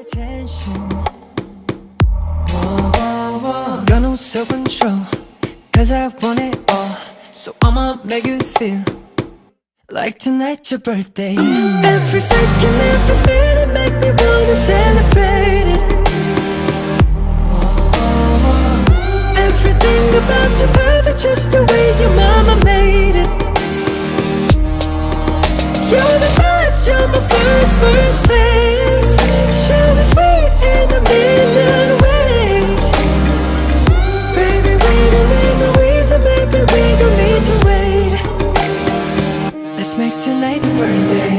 attention. Got no self control, cause I want it all. So I'ma make you feel like tonight's your birthday. Every second, every minute, make me wanna celebrate it. Everything about you perfect, just the way your mama made it. You're the Let's make tonight burn day